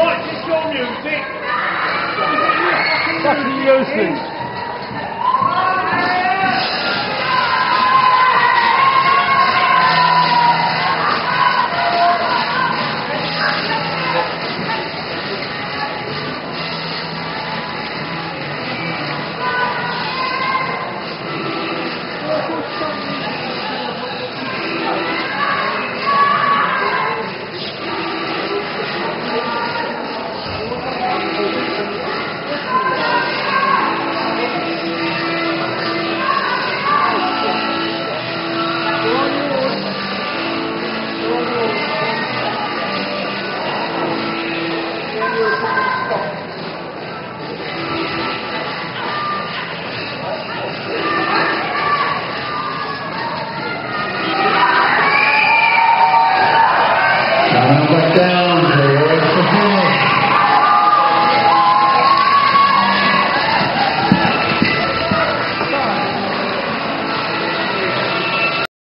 Mike, it's your music. Fucking useless.